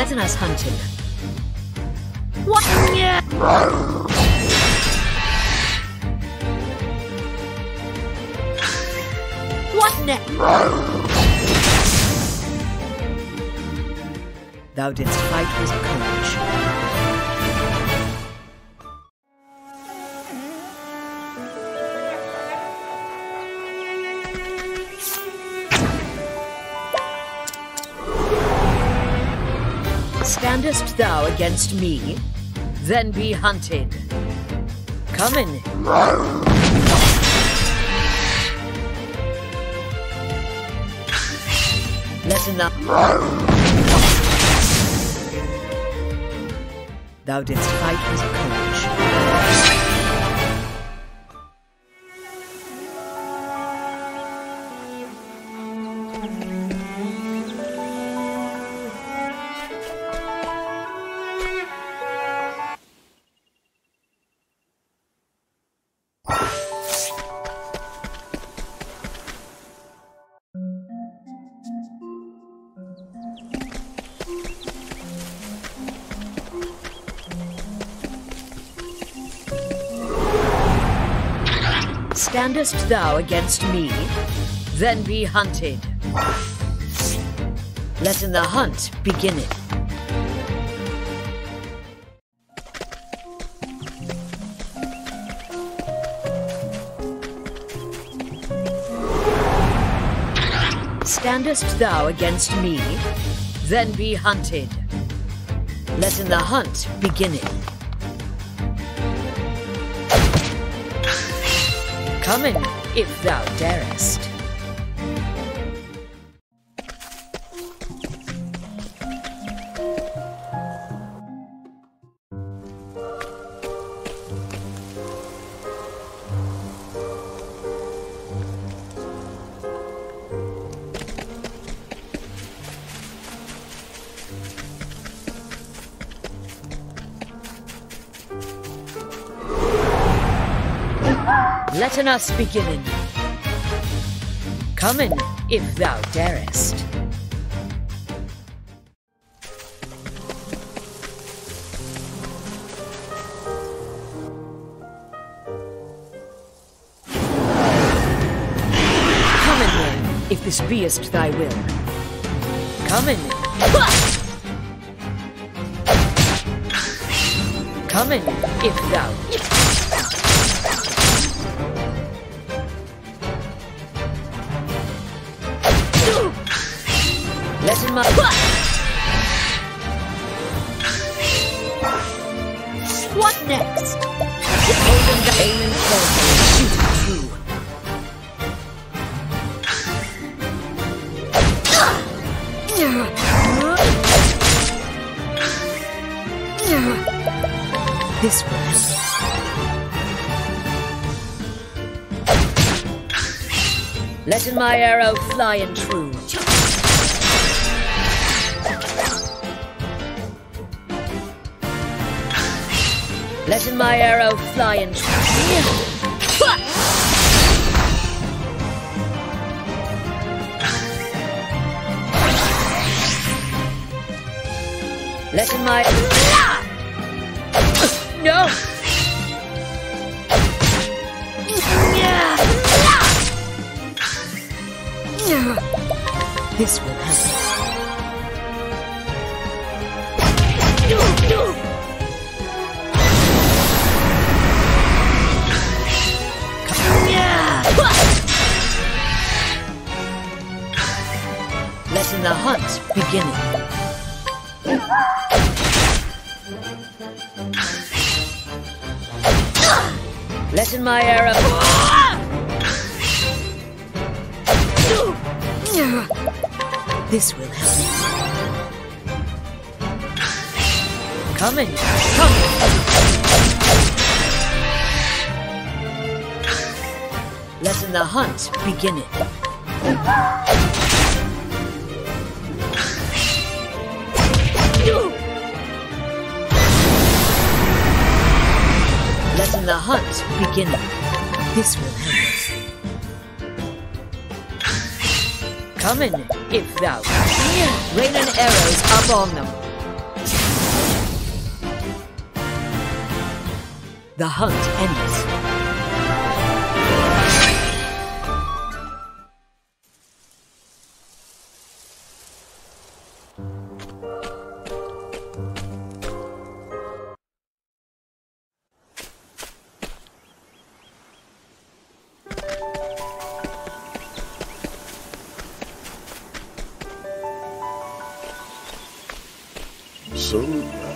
Now, let us hunt him. What? Yeah. What next? Thou didst fight with courage. Standest thou against me? Then be hunted. Come in. Lesson the... Thou didst fight with courage. Standest thou against me? Then be hunted. Let in the hunt beginneth. Standest thou against me? Then be hunted. Let in the hunt beginneth. Come in, if thou darest. Let us beginnen. Come in, if thou darest. Come in then, if this beest thy will. Come in. Come in, if thou my What next? Him to aim and shoot true. This one. Let in my arrow fly and true. Let in my arrow fly and Let in my No! This will beginning. Letting my arrow. This will help. Coming, coming. Letting the hunt beginning. Letting the hunt beginning. This will help us. coming, if thou canst. Raining arrows up on them. The hunt ends. Salute.